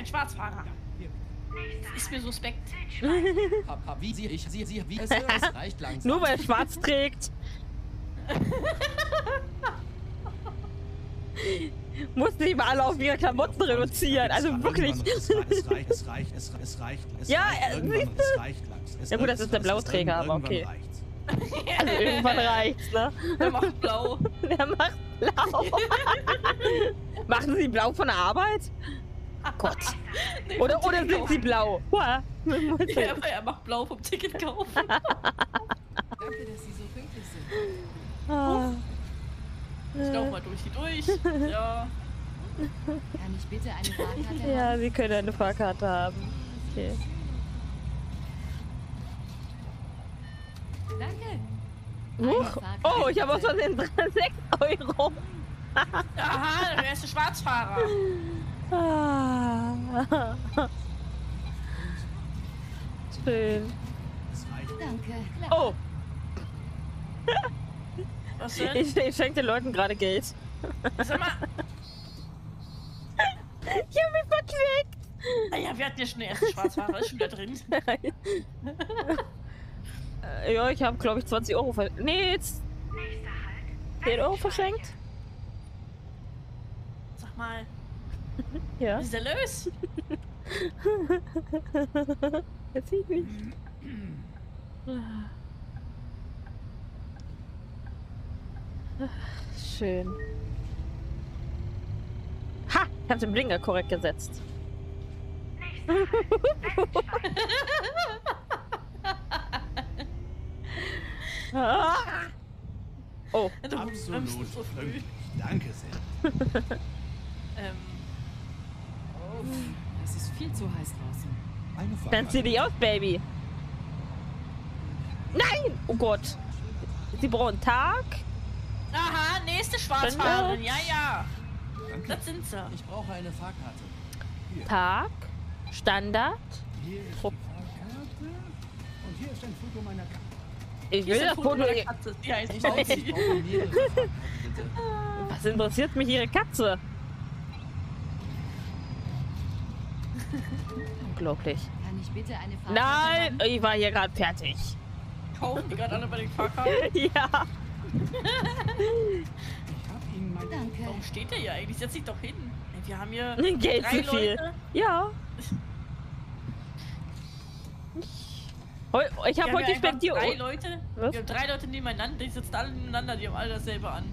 kein Schwarzfahrer. Das ist mir suspekt. Wie sie, ich, sie, sie, wie es, reicht langsam. Nur weil er schwarz trägt. Mussten sie mal alle auf ihre Klamotten reduzieren. Also wirklich. Es reicht, es reicht, es reicht, es, es reicht. Es Ja, reicht, äh, es reicht langsam. Ja gut, das ist der Blauträger, aber okay. reicht's. Also irgendwann reicht's, ne? Der macht blau. Der macht blau. Machen sie blau von der Arbeit? Gott. Nee, Oder, oder sind sie blau? Ja, aber er macht blau vom Ticket kaufen. Danke, dass Sie so pünktlich sind. Ah. Ich lauf mal durch die durch. Ja. Kann ich bitte eine Fahrkarte Ja, haben? sie können eine Fahrkarte haben. Okay. Danke. Huch. Oh, ich habe aus bitte. Versehen 6 Euro. Aha, der erste Schwarzfahrer. Ah. Schön. Danke. Oh, Was denn? ich, ich schenke den Leuten gerade Geld. Sag mal. Ich habe mich verklickt. Ah ja, wir hatten ja schon den ersten Schwarzfahrer. Ist schon wieder drin. Äh, ja, ich habe, glaube ich, 20 Euro ver... Nee, jetzt 10 Euro verschenkt. Sag mal, Ja, was ist denn los? jetzt sehe ich nicht. Schön. Ha! Ich habe den Blinker korrekt gesetzt. Ah. oh, Du Absolut. Danke sehr. Ähm, viel zu heiß draußen. Eine dann zieh dich aus, Baby. Nein! Oh Gott. Sie brauchen Tag. aha, nächste Schwarzfahrerin. Ja, ja. Danke. Das sind sie. Ich brauche eine Fahrkarte. Tag. Standard. Hier ist die. Fahrkarte. Und hier ist ein Foto meiner Karte. Ich Hier will das Foto. der Katze. Die heißt Ich brauche, ich Bauzi. brauche mehrere Fahrkarten, bitte. Was interessiert mich ihre Katze? Unglaublich. Kann ich bitte eine Fahrkarte Nein, haben? ich war hier gerade fertig. Kaufen die gerade alle bei den Fahrkarten? Ja. Mein... Danke. Warum steht der hier eigentlich? Setz dich doch hin. Wir haben hier Geld drei zu viel. Leute. Ja. Ich habe heute die drei Leute. Was? Wir haben drei Leute nebeneinander, die sitzen alle nebeneinander, die haben alle dasselbe an.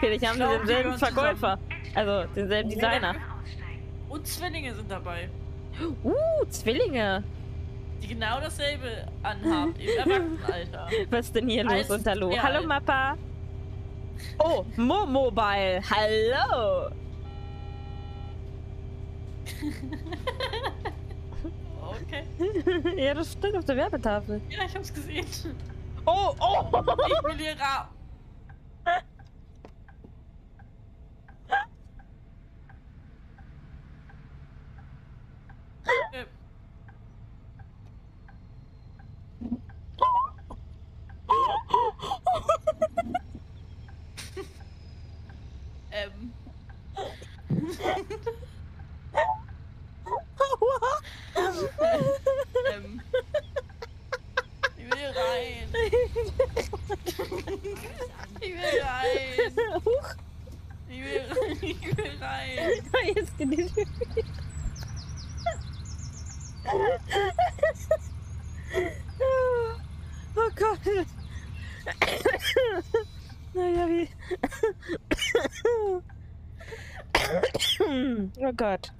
Vielleicht haben sie denselben Verkäufer. Also denselben Designer. Und Zwillinge sind dabei, Uh, Zwillinge. die genau dasselbe anhaben im Erwachsenenalter. Was ist denn hier los und hallo? ja, Hallo Mappa. Oh, Momobile. Hallo. Okay. ja, das steht auf der Werbetafel. Ja, ich hab's gesehen. Oh, oh. Ich will hier ra. Äh. ähm. ähm. Ich will hier rein. Ich will rein. Huch. Ich will rein. Ich will rein. Jetzt geht die Tür. Oh Gott. Naja, wie. Oh Gott.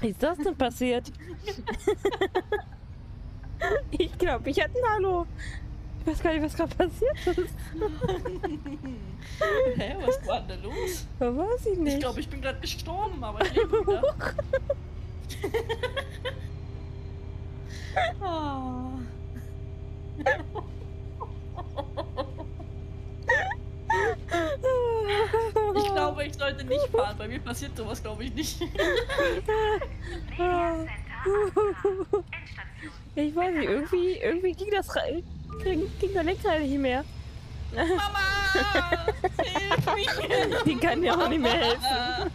Wie ist das denn passiert? Ich glaube, ich hatte ein Hallo. Ich weiß gar nicht, was gerade passiert ist. Hä, was war denn da los? Weiß ich nicht. Ich glaube, ich bin gerade gestorben, aber ich lebe wieder. Ah. Ich glaube, ich sollte nicht fahren. Bei mir passiert sowas, glaube ich, nicht. Ich weiß nicht, irgendwie, irgendwie ging das rein. Ging, ging der Lenkrad nicht mehr. Mama! Hilf mir! Die kann dir auch nicht mehr helfen.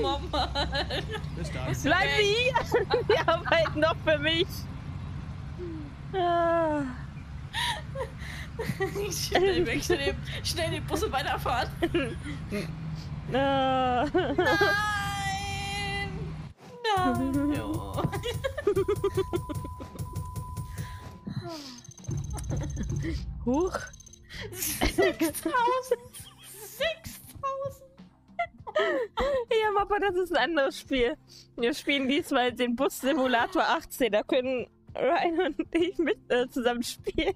Mama! Bis dann. Bleib hier! Die arbeiten noch für mich. Ah. Schnell weg, schnell, schnell den Bus und weiterfahren. Ah. Nein! Nein! Jo. Huch. 6000! 6000! Ja, Papa, das ist ein anderes Spiel. Wir spielen diesmal den Bus-Simulator 18. Da können Ryan und ich mit äh, zusammen spielen.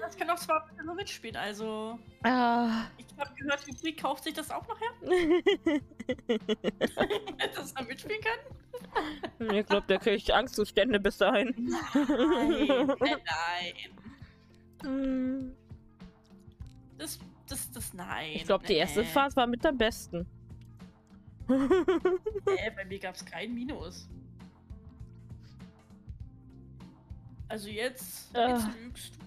Das kann auch zwar nur mitspielen, also. Ah. Ich habe gehört, Hybrid kauft sich das auch nachher. Dass er mitspielen kann? Ich glaube, der kriegt Angstzustände bis dahin. Nein, nein, nein. Hm. Das, das, das, nein. Ich glaube, die erste. Fahrt war mit am besten. Nee, bei mir gab es kein Minus. Also jetzt, Ah. jetzt lügst du.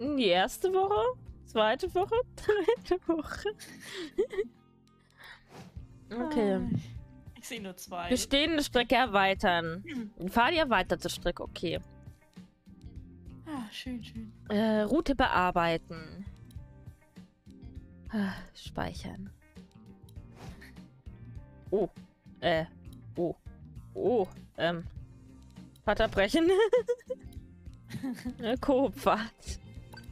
Die erste Woche, zweite Woche, dritte Woche. Okay. Ah, Ich sehe nur zwei. Bestehende Strecke erweitern. Hm. Fahr die erweiterte Strecke, okay. Ah, schön, schön. Äh, Route bearbeiten. Ah, speichern. Oh. Äh. Oh. Oh. Ähm. Vater brechen. Koopfahrt.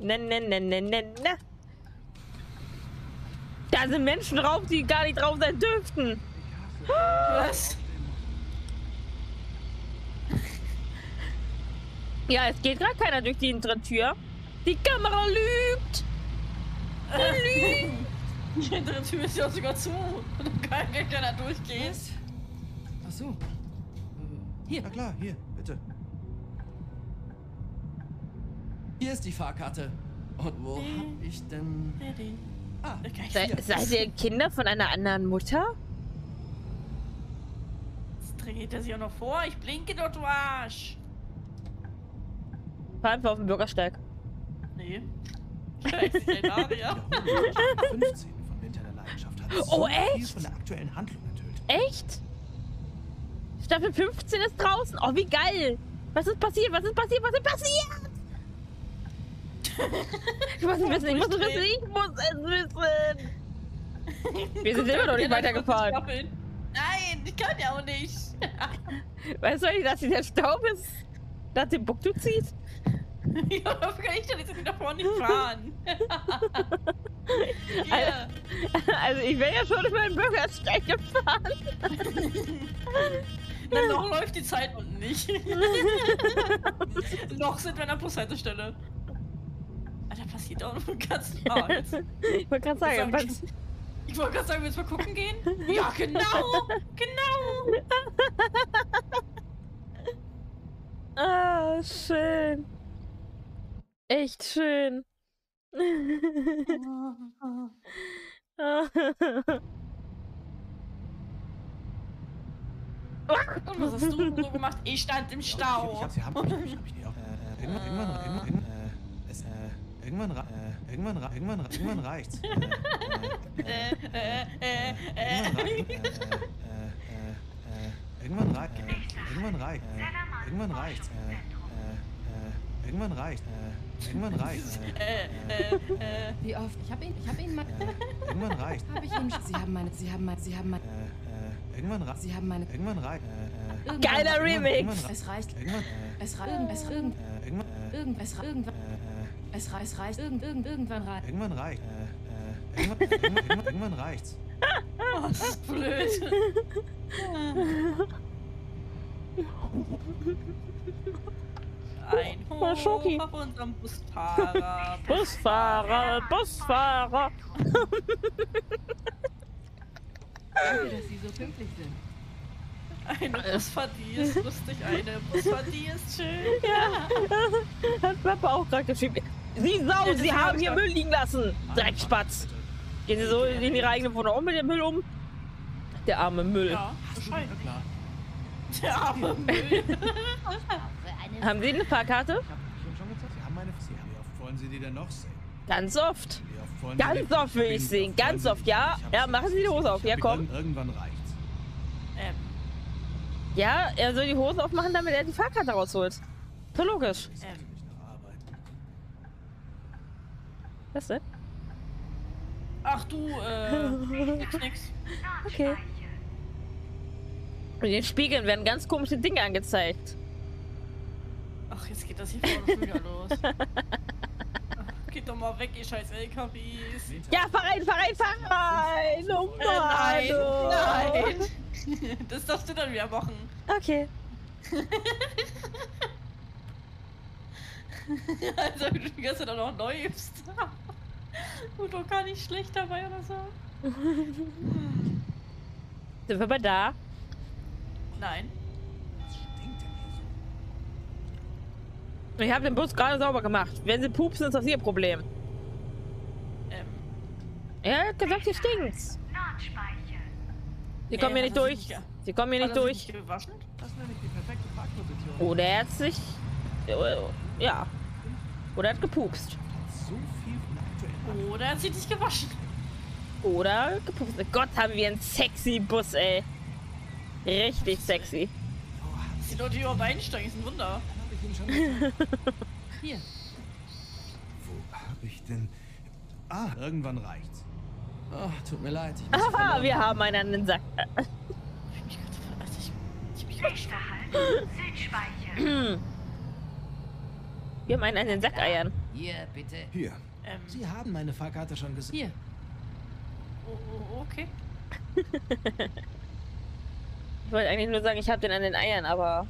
na na na na na na Da sind Menschen drauf, die gar nicht drauf sein dürften. Was? Ja, es geht gerade keiner durch die hintere Tür. Die Kamera lügt. Die hintere Tür ist ja sogar zu. Da kann gar keiner durchgehen. Was? Ach so. Äh, Hier, Na klar, hier, bitte. Hier ist die Fahrkarte. Und wo hab ich denn... Ah, ich Se seid ihr Kinder von einer anderen Mutter? Jetzt dreht er sich auch noch vor. Ich blinke doch, du Arsch. Fahr einfach auf den Bürgersteig. Nee. Scheiße, Szenario. 15 von Winter der Leidenschaft hat Oh, so viel echt? von der aktuellen Handlung enthüllt. Echt? Staffel 15 ist draußen. Oh, wie geil. Was ist passiert? Was ist passiert? Was ist passiert? Ich muss es wissen, ich muss es wissen, ich muss es wissen. Wir sind immer noch nicht weitergefahren. Nein, ich kann ja auch nicht. Weißt du eigentlich, dass der Staub ist, dass den Buktu zieht? ja, dafür kann ich doch jetzt nach vorne nicht fahren. Hier. Also ich wäre ja schon über den Bürgersteig gefahren. Na, noch läuft die Zeit unten nicht. noch sind wir an der Bushaltestelle. Ah, da passiert auch noch ganz nichts. Ich wollte gerade sagen, Sag ich- was, Ich wollte gerade sagen, willst du mal gucken gehen? Ja, genau! Genau! Ah, schön. Echt schön. Und was hast du so gemacht? Ich stand im Ich, Stau. ich hab sie, hab ich, hab ich, ich äh, irgendwann äh. reicht, äh, äh, äh, äh, irgendwann reicht, äh, irgendwann reicht, äh, irgendwann reicht's, äh, äh, äh, irgendwann reicht, äh, irgendwann reicht, äh, Äh, äh, äh. Wie oft? Ich habe ihn, ich habe ihn mal. äh, irgendwann reicht, Habe ich ihn. Sie haben meine, Sie haben meine, Sie haben meine, äh, äh, irgendwann reicht, Sie haben meine. irgendwann reicht, äh, äh, Irgendwann- Geiler irgendwann- Remix. irgendwann Es reicht. Irgendwann, äh, Es reicht. Es äh, irgendwann, äh, Irgend. Es irgendwann. Äh, äh, Es reicht. Es reicht. Irgend. Irgend. Irgendwann reicht. Irgendwann reicht. Äh, äh, irgendwann, äh, irgendwann, irgendwann, irgendwann reicht's. Oh, das ist blöd. Ein Schoki. Hoch auf unserem Busfahrer. Busfahrer, Busfahrer. Danke, dass Sie so pünktlich sind. Eine Busfahrt, die ist lustig. Eine Busfahrt, die ist schön. Ja, hat Papa auch gerade geschrieben. Sie Sau, Sie hab haben hier. Müll liegen lassen. Dreckspatz. Gehen Sie so in Ihre eigene Wohnung auch mit dem Müll um? Der arme Müll. Ja, klar. Der arme Müll. Haben Sie eine Fahrkarte? Ich hab schon schon gesagt, Sie haben meine... Sie haben... Wie oft wollen Sie die denn noch sehen? Ganz oft. Ganz oft will ich sehen. Ganz oft, ja. Ja, machen Sie die Hose auf. Ja, komm. Irgendwann reicht's. ähm, Ja, er soll die Hose aufmachen, damit er die Fahrkarte rausholt. So logisch. ähm, Nicht nach Arbeit. Was denn? ach du, äh, nix, nix. Okay. In den Spiegeln werden ganz komische Dinge angezeigt. Ach, jetzt geht das hier vorne wieder los. Geht doch mal weg, ihr scheiß LKWs. Ja, fahr rein, fahr rein, fahr rein! Oh Äh, nein, Mann. nein. Das darfst du dann wieder machen. Okay. Also, wenn du die ganze Zeit auch noch läufst. Und doch gar nicht schlecht dabei oder so. Sind wir bei da? Nein. Was stinkt denn hier so? Ich habe den Bus gerade sauber gemacht. Wenn sie pupsen, ist das ihr Problem. Ähm, Er hat gesagt, hier stinkt's. Sie kommen Äh, hier nicht hat er durch. nicht Sie kommen hier nicht durch. nicht gewaschen? Das nenne ich die perfekte Parkposition. Oder er hat sich. äh, Ja. Oder er hat gepupst. Oder er hat sich nicht gewaschen. Oder gepupst. Gott, haben wir einen sexy Bus, ey. Richtig sexy. Die Leute hier überhaupt einsteigen, ist ein Wunder. Hab. Hier, Wo hab ich denn... Ah, irgendwann reicht's. Oh, tut mir leid. Aha, wir haben einen an den Sack. Ich mich gerade ver- also ich, ich mich gerade Nächster Halt, Südspeicher. Wir haben einen an den Sackeiern. hier, bitte. Hier. ähm, Sie haben meine Fahrkarte schon gesehen. Hier, oh, oh, okay. Ich wollte eigentlich nur sagen, ich habe den an den Eiern, aber.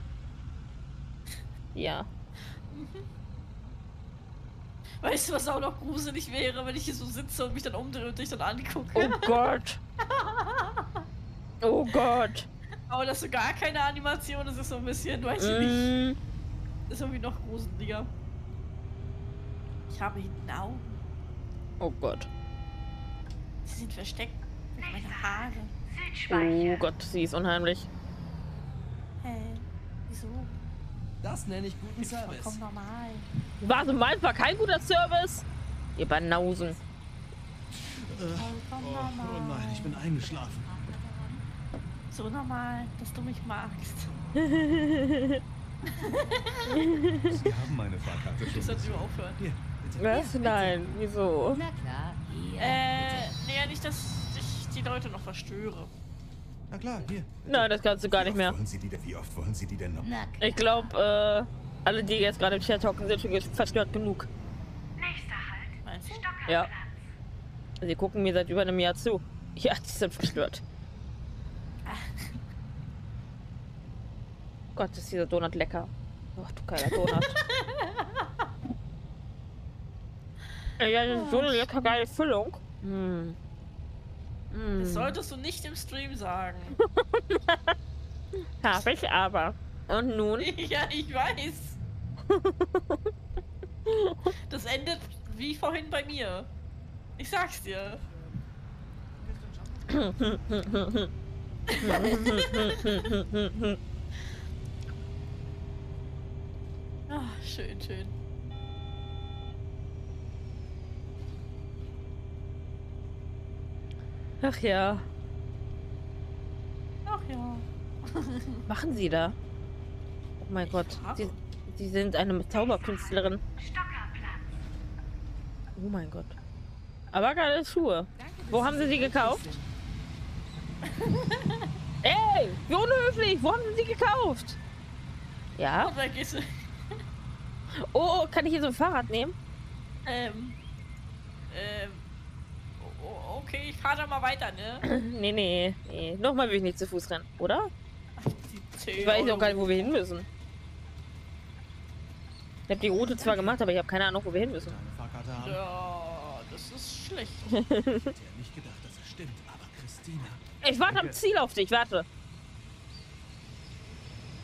Ja. Weißt du, was auch noch gruselig wäre, wenn ich hier so sitze und mich dann umdrehe und dich dann angucke? Oh Gott. Oh Gott. Aber das ist so gar keine Animation, das ist so ein bisschen, weiß ich nicht. Mm, Das ist irgendwie noch gruseliger. Ich habe hinten Augen. oh Gott. Sie sind versteckt. Mit meiner Haare. Oh. Gott, sie ist unheimlich. Hä? Wieso? Das nenne ich guten Service. Vollkommen normal. War so meins war kein guter Service. Ihr Banausen. Vollkommen Oh, normal. oh nein, ich bin eingeschlafen. So normal, dass du mich magst. Sie haben meine Fahrkarte Ich schon sollte gesehen. lieber aufhören. Hier. Was? Nein, wieso? na klar, hier. Äh, nee, ja, nicht, dass ich die Leute noch verstöre. Na klar, hier. Nein, das kannst du gar nicht mehr. Wollen Sie die, denn- wie oft wollen Sie die denn noch? Na klar. Ich glaube, äh, alle, die jetzt gerade im Chat hocken, sind schon verstört genug. Nächster Halt, Meinst du? Stockerplatz. Ja. Sie gucken mir seit über einem Jahr zu. Ja, die sind verstört. Gott, ist dieser Donut lecker. Ach du geiler Donut. Ey, ja, das ist so eine lecker geile Füllung. Mm. Mm. Das solltest du nicht im Stream sagen. Hab ich aber. Und nun? ja, ich weiß. Das endet wie vorhin bei mir. Ich sag's dir. Ah, schön, schön. Ach ja. Ach ja. Machen Sie da? Oh mein Gott. frage. Sie, Sie sind eine Zauberkünstlerin. Oh mein Gott. Aber geile Schuhe. Danke, Wo haben Sie die gekauft? Ey, wie unhöflich. Wo haben Sie die gekauft? Ja. Oh, kann ich hier so ein Fahrrad nehmen? Ähm. Okay, ich fahr da mal weiter, ne? Nee, nee, nee. Nochmal will ich nicht zu Fuß rennen, oder? Die 10 Ich weiß auch gar nicht, wo wir hin müssen. Ich habe die Route zwar gemacht, aber ich habe keine Ahnung, wo wir hin müssen. Ja, das ist schlecht. Ich hätte ja nicht gedacht, dass es stimmt, aber Christina. Ich warte am Ziel auf dich, warte.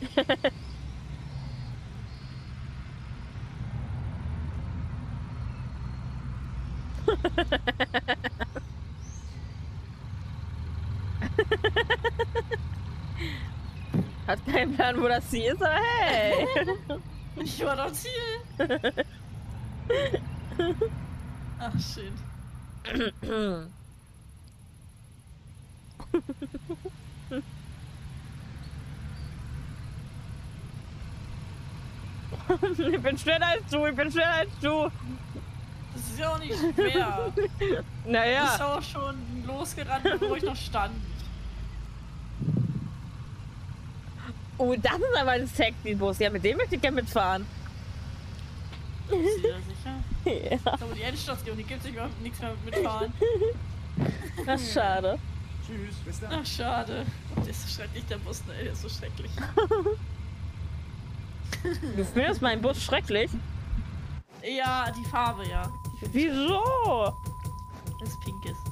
Hat keinen Plan, wo das Ziel ist, aber hey. Ich war doch Ziel. Ach, shit. ich bin schneller als du, ich bin schneller als du. Das ist ja auch nicht schwer. Du bist Naja. auch schon losgerannt, bevor ich noch stand. Oh, das ist aber ein sexy Bus. Ja, mit dem möchte ich gerne mitfahren. Bist du dir sicher? Ja, Aber die Endstation, die gibt sich überhaupt nichts mehr mitfahren. das ist schade. Tschüss, bis dann. Ach, schade. Der ist so schrecklich, der Bus, ne? Der ist so schrecklich. Du findest meinen Bus schrecklich. Ja, die Farbe, ja. Wieso? Das pink ist.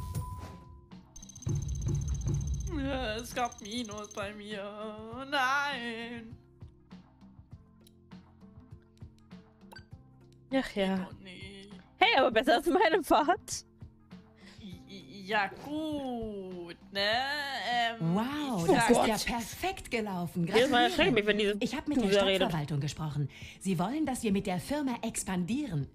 Es gab Minus bei mir. Nein. Ach ja. Hey, aber besser als meine Fahrt. Ja, gut, ne? Ähm, Wow, das sag- ist ja perfekt gelaufen. Gratuliere. Ich habe mit der. Stadtverwaltung gesprochen. Sie wollen, dass wir mit der Firma expandieren.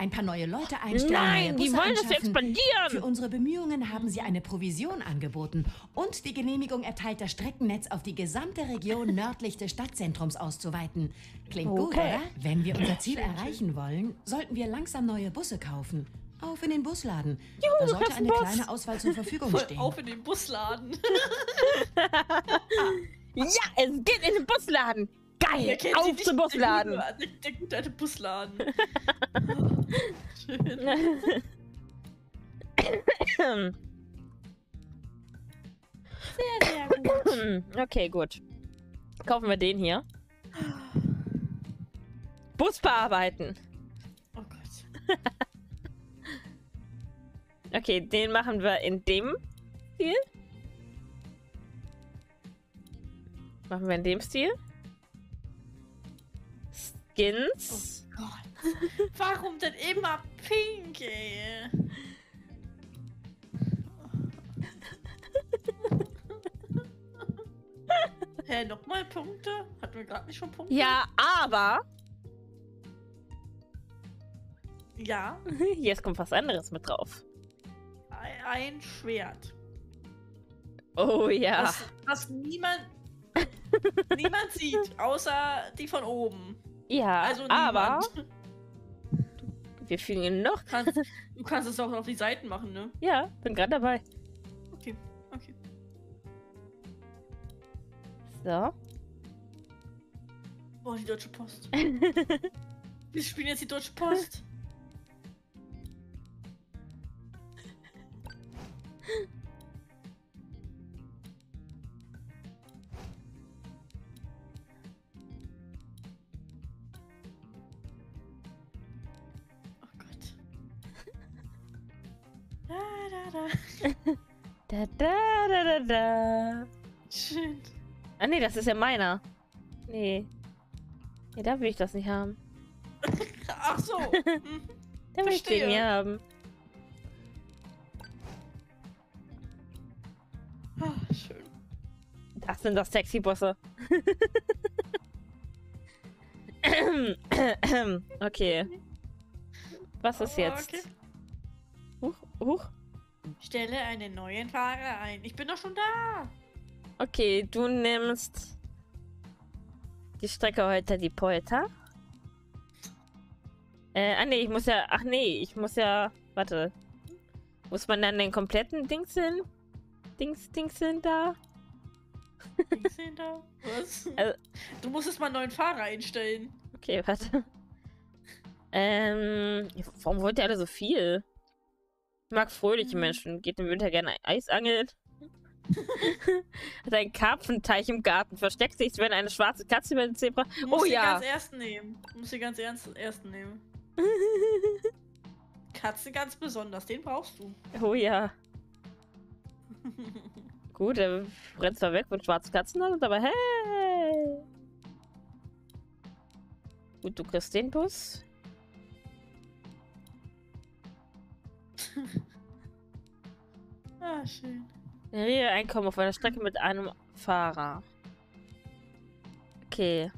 Ein paar neue Leute einstellen. Nein, die wollen, wir anschaffen. Für expandieren. unsere Bemühungen haben sie eine Provision angeboten und die Genehmigung erteilt, das Streckennetz auf die gesamte Region nördlich des Stadtzentrums auszuweiten. Klingt gut, Okay. oder? Wenn wir unser Ziel erreichen wollen, sollten wir langsam neue Busse kaufen. Auf in den Busladen. da du sollte eine Bus. kleine Auswahl zur Verfügung Voll stehen. auf in den Busladen. Ja, es geht in den Busladen. Geil, auf zum Busladen. Der gute alte Busladen. Schön. Sehr, sehr gut. Okay, gut. Kaufen wir den hier. Bus bearbeiten. Oh Gott. Okay, den machen wir in dem Stil. Machen wir in dem Stil. Skins. Oh Gott. Warum denn immer pink, ey? Hä, nochmal Punkte? Hatten wir gerade nicht schon Punkte? Ja, aber Ja, jetzt kommt was anderes mit drauf. ein, Schwert. Oh ja. Das, das niemand, niemand sieht, außer die von oben. Ja, Also aber wir fügen ihn noch. Kannst, du kannst es auch auf die Seiten machen, ne? Ja, bin gerade dabei. Okay, okay. So. Boah, die Deutsche Post. Wir spielen jetzt die Deutsche Post. Da, da, da. Da, da. Schön. Ah, nee, das ist ja meiner. Nee. Nee, da will ich das nicht haben. Ach so. Hm. Da will ich den hier haben. Ah, schön. Das sind das sexy Bosse. okay. Was ist Oh, jetzt? okay. Huch, huch. Stelle einen neuen Fahrer ein. Ich bin doch schon da. Okay, du nimmst die Strecke heute die Polter. Äh, ah nee, ich muss ja. Ach nee, ich muss ja. Warte. Muss man dann den kompletten Dingseln? Dings, Dingseln da? Ich sehe da. Was? Also- du musstest mal einen neuen Fahrer einstellen. Okay, warte. Ähm, warum wollt ihr alle so viel? Ich mag fröhliche Mhm. Menschen. Geht im Winter gerne Eis angeln. Hat einen Karpfenteich im Garten. Versteckt sich, wenn eine schwarze Katze über den Zebra. Du musst Oh ja. ganz ersten nehmen. Du musst die ganz ernst ersten nehmen. Katzen ganz besonders, den brauchst du. Oh ja. Gut, er rennt zwar weg, wenn schwarze Katzen sind, aber hey! Gut, du kriegst den Bus. ah, schön. Generiere Einkommen auf einer Strecke mit einem Fahrer. Okay.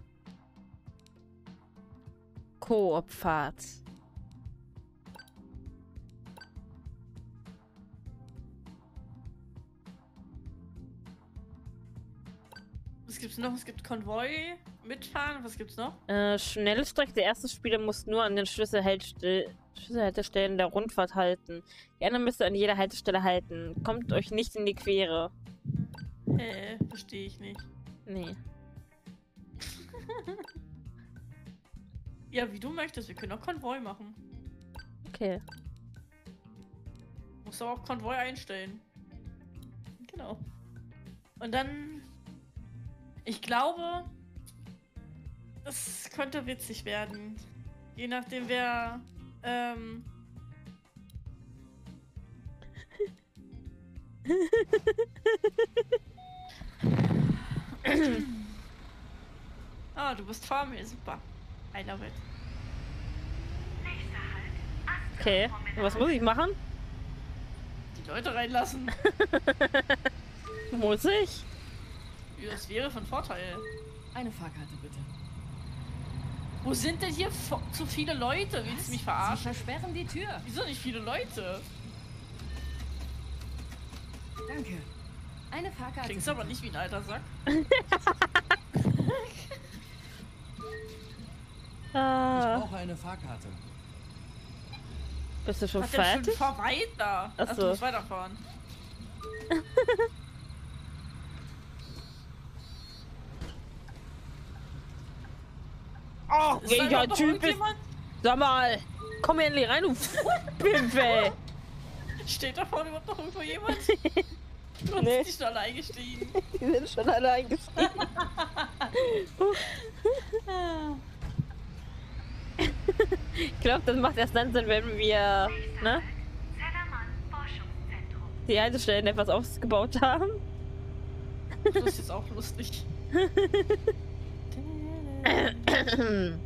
Koop-Fahrt. Was gibt's noch? Es gibt Konvoi, mitfahren, was gibt's noch? Äh, schnelle Strecke. Der erste Spieler muss nur an den Schlüsselhaltestell Schlüsselhaltestellen der Rundfahrt halten. Anderen müsst ihr an jeder Haltestelle halten. Kommt euch nicht in die Quere. Äh, verstehe ich nicht. Nee. Ja, wie du möchtest, wir können auch Konvoi machen. Okay. Musst aber auch Konvoi einstellen. Genau. Und dann. Ich glaube, es könnte witzig werden. Je nachdem, wer. Ähm. ah, du bist vor mir, super. I love it. Okay. Was muss ich machen? Die Leute reinlassen. Muss ich? Ja, Das wäre von Vorteil. Eine Fahrkarte bitte. Wo sind denn hier zu viele Leute? Willst du mich Sie verarschen? versperren die Tür. Wieso nicht viele Leute? Danke. Eine Fahrkarte. Klingst aber nicht wie ein alter Sack. Ich Ah, brauche eine Fahrkarte. bist du schon Hat der schon fertig? fahr weiter. Ach Ach, so. du musst weiterfahren. Oh, welcher Typ ist. Sag mal, komm endlich rein, du Pimp, ey. Steht da vorne überhaupt noch irgendwo jemand? Du Nee. dich schon alle eingestiegen. Die sind schon alle eingestiegen. ich glaube, das macht erst dann Sinn, wenn wir ne, die Haltestellen etwas ausgebaut haben. Das ist jetzt auch lustig. Hm,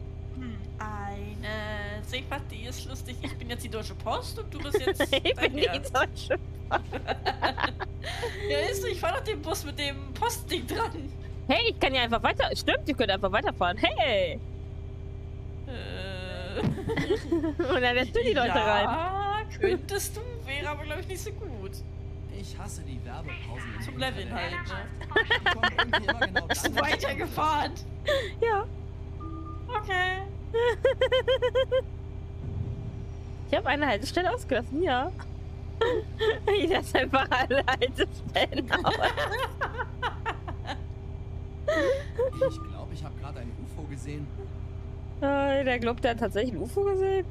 Eine Seepartie ist lustig. Ich bin jetzt die Deutsche Post und du bist jetzt. ich bin die. Deutsche. Ja, ist so, ich fahr doch den Bus mit dem Postding dran. Hey, ich kann ja einfach weiter. Stimmt, ihr könnt einfach weiterfahren. Hey! Äh, Und dann lässt du die Leute rein. ja, könntest du, wäre aber glaube ich nicht so gut. Ich hasse die Werbepausen. Zum Leveln halt, ne? Genau Bist weitergefahren? Ja. Okay. Ich habe eine Haltestelle ausgelassen, ja. Ich lasse einfach alle Haltestellen aus. Ich glaube, ich habe gerade ein UFO gesehen. Oh, der glaubt, der hat tatsächlich ein UFO gesehen.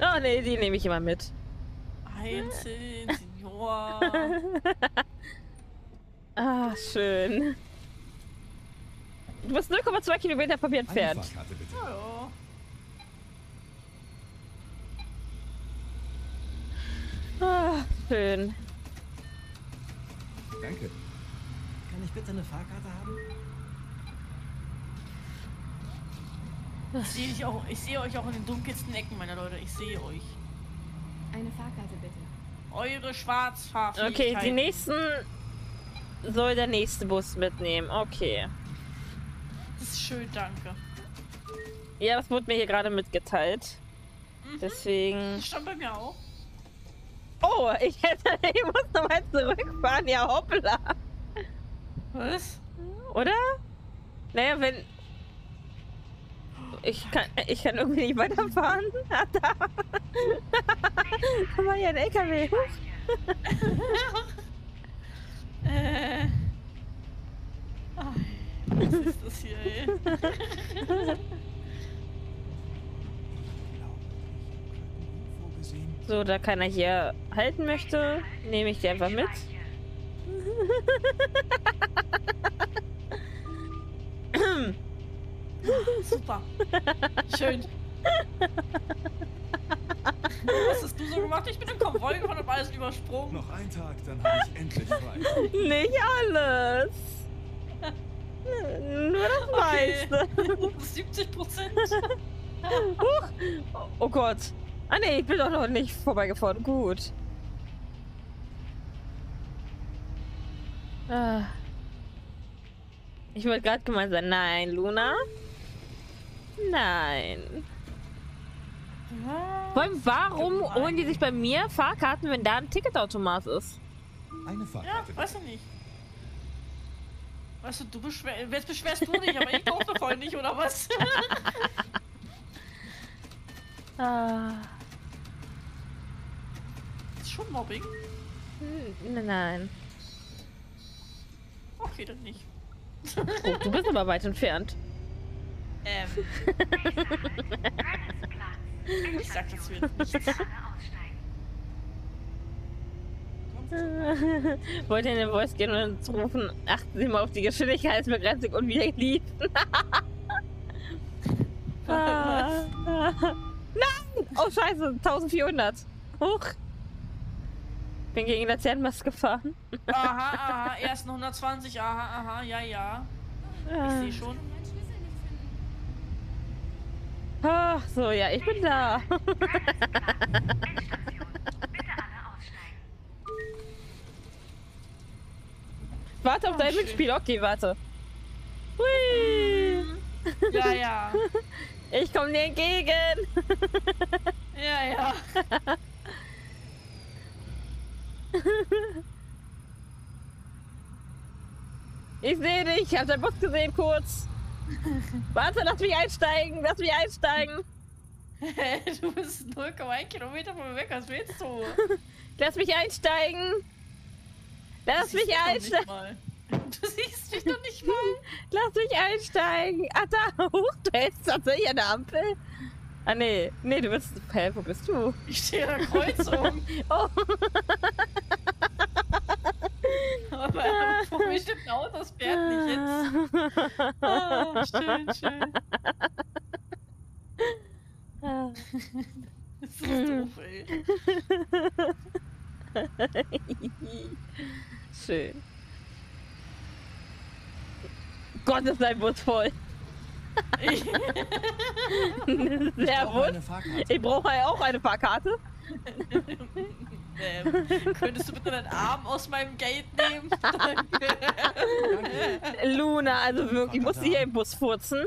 Oh nee, die nehme ich immer mit. Einzeln, Senior. Ah, schön. Du bist 0,2 Kilometer von mir entfernt. Hallo. Ah, schön. Danke. Kann ich bitte eine Fahrkarte haben? Ich sehe ich sehe euch auch in den dunkelsten Ecken, meine Leute. Ich sehe euch. Eine Fahrkarte. Eure Schwarzfahrfähigkeit. Okay, die nächsten soll der nächste Bus mitnehmen. Okay. Das ist schön, danke. Ja, das wurde mir hier gerade mitgeteilt. Mhm. Deswegen. Das stand bei mir auch. Oh, ich hätte. Ich muss nochmal zurückfahren. Ja, hoppla. Was? Oder? Naja, wenn. Ich kann, ich kann irgendwie nicht weiterfahren. Ah, da. da war ja ein LKW. Äh. Was ist das hier, ey? So, da keiner hier halten möchte, nehme ich die einfach mit. Super. Schön. Was hast du so gemacht? Ich bin im Konvoi gefahren und alles übersprungen. Noch ein Tag, dann habe ich endlich frei. Nicht alles. Nur das Okay. meiste. 70 Prozent. Huch. Oh Gott. Ah nee, ich bin doch noch nicht vorbeigefahren. Gut. Ah. Ich wollte gerade gemeint sein. Nein, Luna. Nein. Vor allem, warum holen die sich bei mir Fahrkarten, wenn da ein Ticketautomat ist? Eine Ja, Fahrkarte. weiß ich nicht. Weißt du, du beschwer jetzt beschwerst du dich, aber ich brauche voll nicht, oder was? Ah. ist schon Mobbing. Nein, nein. Okay, dann nicht. Oh, du bist aber weit entfernt. Ähm, ich sag das wird nichts. Aussteigen. Wollte in den Voice gehen und uns rufen, achten Sie mal auf die Geschwindigkeitsbegrenzung und wieder liefen. Ah. Nein! Oh scheiße, 1400. Huch. Bin gegen Laternenmast gefahren. Aha, aha, erst noch 120, aha, aha, ja, ja. Ich sehe schon. Ach so, ja, ich bin da. Warte auf Oh, dein. Mitspiel. Okay, warte. Hui. Ja, ja. Ich komme dir entgegen. Ja, ja. Ich sehe dich. Ich habe deinen Bus gesehen kurz. Warte, lass mich einsteigen. Lass mich einsteigen. du bist 0,1 Kilometer von mir weg, was willst du? Lass mich einsteigen. Lass mich einsteigen. Du siehst mich doch nicht mal. Lass mich einsteigen. Ah, da. Huch, du hältst tatsächlich an der Ampel. Ah, nee. Nee, du bist... Hä, wo bist du? Ich stehe an der Kreuzung. Oh. Aber vor mir steht ein Auto, das fährt nicht jetzt. Ah, schön, schön. Das ist doof, ey. Schön. Gott, ist dein Bus voll. Ich, Sehr Brauche wohl. eine Fahrkarte. Ich brauche ja auch eine Fahrkarte. Ähm, könntest du bitte deinen Arm aus meinem Gate nehmen? Luna, also wirklich, musst du hier im Bus furzen?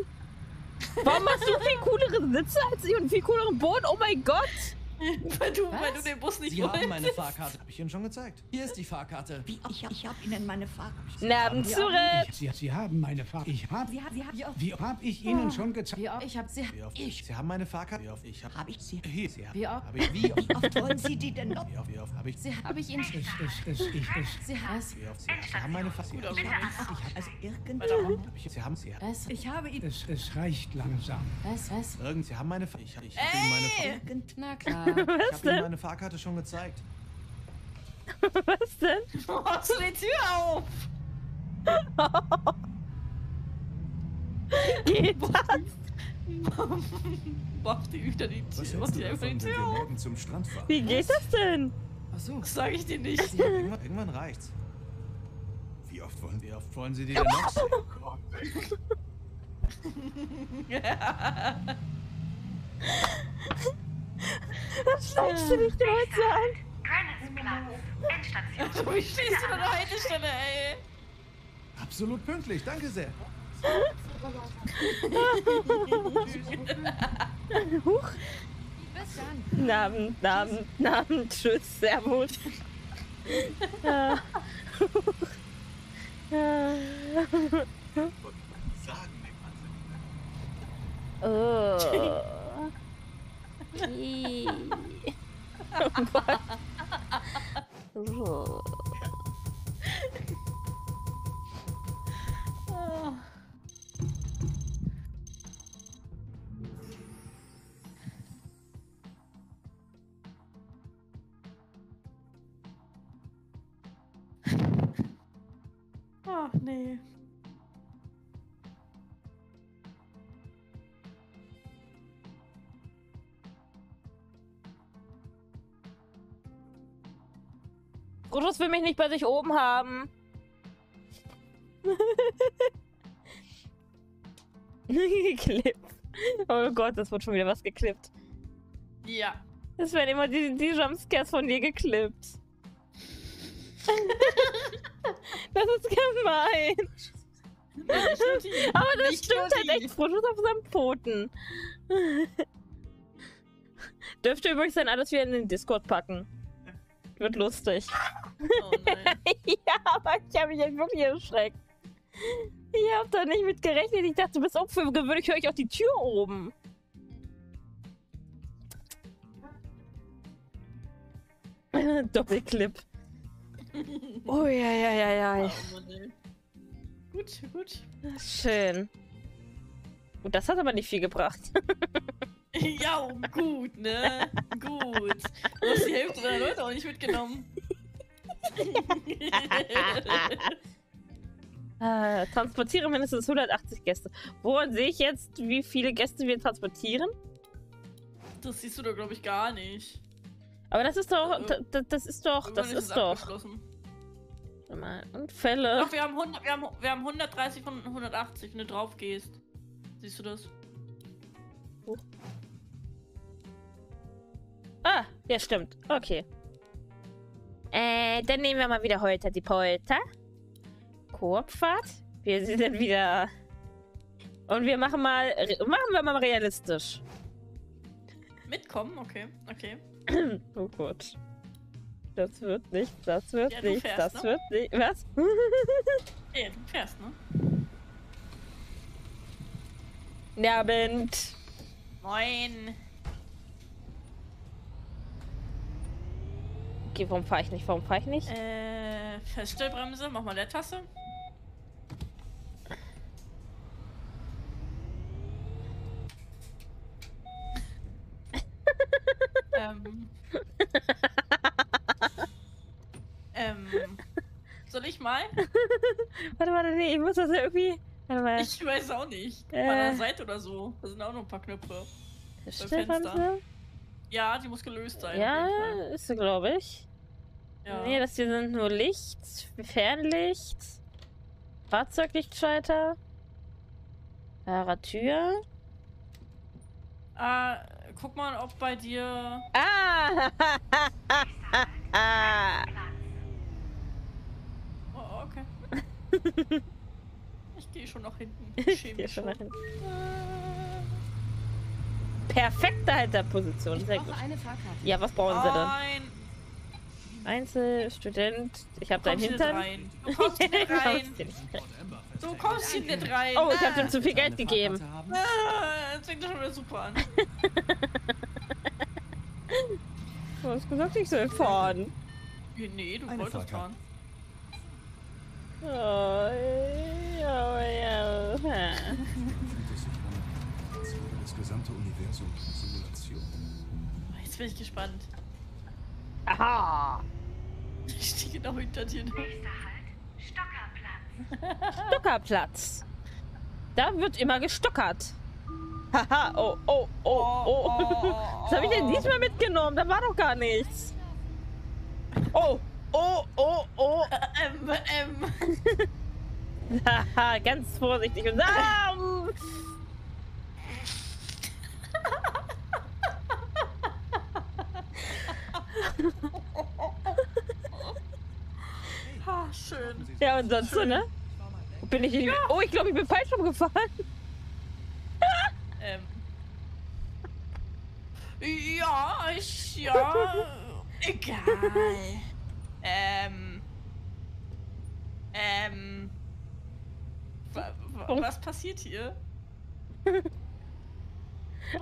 Warum hast du viel coolere Sitze als ich und viel cooleren Boden? Oh mein Gott! weil, du, weil du den Bus nicht Sie haben wolltest. meine Fahrkarte. Hab ich Ihnen schon gezeigt. Hier ist die Fahrkarte. Wie, ich, ich habe Ihnen meine Fahrt. Namen zurück! Ich, Sie, Sie haben meine Fahrt. Ich habe. Sie, haben- Sie haben. Wie habe ich Ihnen schon gezeigt? Wie oft? Ich hab sie. Wie oft? Ich. Sie haben meine Fahrkarte. Wie oft? Ich habe. Hab ich Sie. Hier. Sie Wie oft? Hab ich. Wie oft? Wie oft wollen Sie die denn noch? Wie oft? Wie oft? Hab ich. Sie hab ich Ihnen. Ich, ich, ich, ich, ich. Sie oft? Sie, Sie haben meine Fahrkarte. Ich habe. Ich habe also irgend. Weitermachen. Ich, Sie haben. Sie haben. Ich habe Ihnen Es, es reicht langsam. Was? Was? Irgend. Sie haben meine Fahrkarte. Ich habe. Ich habe Ihnen meine Fahrkarte. irgend. Na klar. Ich habe Ihnen meine Fahrkarte schon gezeigt. Was denn? Machst du die Tür auf? Geht das? Mach die wieder die Was Tür. Mach die einfach die Tür auf. morgen zum Strand fahren? Wie geht das denn? Achso. Das sag ich dir nicht. Irgendwann, irgendwann reicht's. Wie oft wollen Wie oft wollen Sie die denn noch sehen? Was schlägst du dich denn heute so an? Granitzplatz. Endstation. Wie stehst du an der Haltestelle, ey? Absolut pünktlich. Danke sehr. Huch. Bis dann. Namen, Namen, Namen, tschüss, servus. Ja. Ja. Oh. Ih. Oh Brutus will mich nicht bei sich oben haben. geklippt. Oh Gott, das wird schon wieder was geklippt. Ja. Es werden immer die, die Jumpscares von dir geklippt. das ist gemein. Aber das Nicht stimmt halt echt. Brutus auf seinen Pfoten. Dürfte übrigens dann alles wieder in den Discord packen. Wird lustig. Oh nein. ja, aber ich habe mich jetzt wirklich erschreckt. Ich habe da nicht mit gerechnet. Ich dachte, bis auf für gewöhnlich höre ich auch die Tür oben. Doppelclip. Oh ja, ja, ja, ja. Oh Mann, ey. Gut, gut. Schön. Und das hat aber nicht viel gebracht. Ja, gut, ne? Gut. Du hast die Hälfte deiner Leute auch nicht mitgenommen. äh, transportiere mindestens 180 Gäste. Woran sehe ich jetzt, wie viele Gäste wir transportieren? Das siehst du doch, glaube ich, gar nicht. Aber das ist doch, Äh, da- da- das ist doch, das ist doch. mal, Unfälle. Doch, wir haben, 100, wir, haben, wir haben 130 von 180, wenn du drauf gehst. Siehst du das? Ah, ja, stimmt. Okay. Äh, dann nehmen wir mal wieder Holter die Polter. Koopfahrt. Wir sind wieder. Und wir machen mal. Machen wir mal realistisch. Mitkommen? Okay, okay. Oh Gott. Das wird nicht, das wird Ja, nicht, fährst, das ne? wird nicht. Was? Ey, du fährst, ne? Abend. Moin. Okay, warum fahre ich nicht? Warum fahre ich nicht? Äh, Feststellbremse, mach mal der Tasse. ähm. ähm. Soll ich mal? Warte, warte, nee, ich muss das ja irgendwie. Warte mal. Ich weiß auch nicht. Guck Äh. mal an der Seite oder so. Da sind auch noch ein paar Knöpfe. Stellbremse? Ja, die muss gelöst sein. Ja, ist so, glaube ich. ja. Nee, das hier sind nur Licht, Fernlicht, Fahrzeuglichtschalter, Fahrertür. Ah, guck mal, ob bei dir. Ah! ah. Oh, okay. ich gehe schon nach hinten. Ich Hier mich schon schon. nach hinten. Perfekte Halterposition, sehr gut. eine Fahrkarte. Ja, was brauchen Sie denn? Nein, Einzel, Student, ich habe du deinen kommst hier nicht Hintern. rein. Du kommst hier nicht rein. Oh, ich habe ihm zu viel Geld gegeben. Ah, Das fängt doch schon wieder super an. Du hast gesagt, ich soll fahren. Nee, du Eine wolltest Fahrkarte. fahren. Oh, ja, ja. Als wäre das gesamte Eine Simulation. Jetzt bin ich gespannt. Aha. Ich stehe genau hinter dir. Nächster Halt, Stockerplatz. Stockerplatz. Da wird immer gestockert. Haha, oh, oh, oh, oh. Was habe ich denn diesmal mitgenommen? Da war doch gar nichts. Oh, oh, oh, oh. Ähm, ähm. Haha, ganz vorsichtig. Und, ah, mm. Ha, schön. Ja, und sonst so, ne? Bin ich in. Oh, ich glaube, ich bin falsch rumgefahren. Ähm. Ja, ich. Ja. egal. Ähm. Ähm. Wa wa was passiert hier?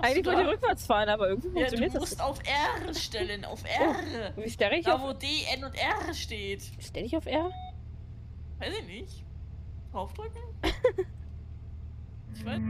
Eigentlich du wollte ich da? rückwärts fahren, aber irgendwie Ja, du funktioniert das musst nicht. auf R stellen, auf R. Wie stelle ich Da, auf... wo D, N und R steht. Stelle ich auf R? Weiß ich nicht. Draufdrücken? Ich weiß.